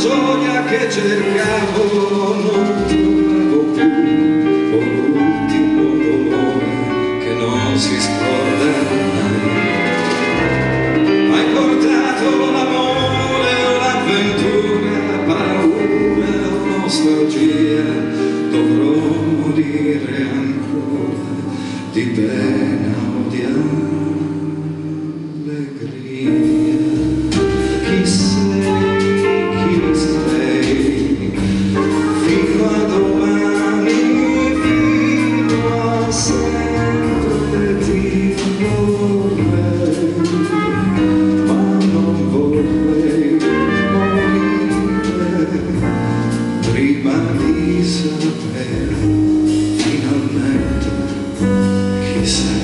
Che cercavo non trovavo più un ultimo dolore che non si scorda. Mai hai portato l'amore l'avventura la paura o nostalgia. Dovrò morire ancora di pena sapere finalmente chi sei.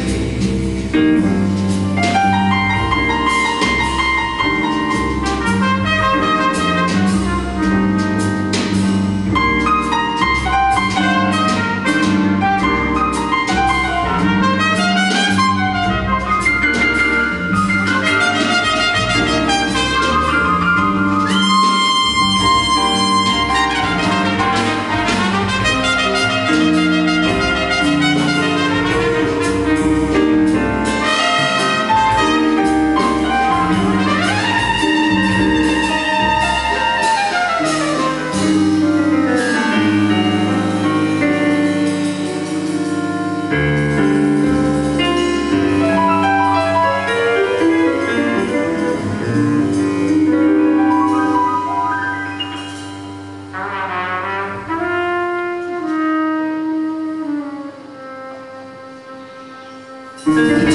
Mm-hmm.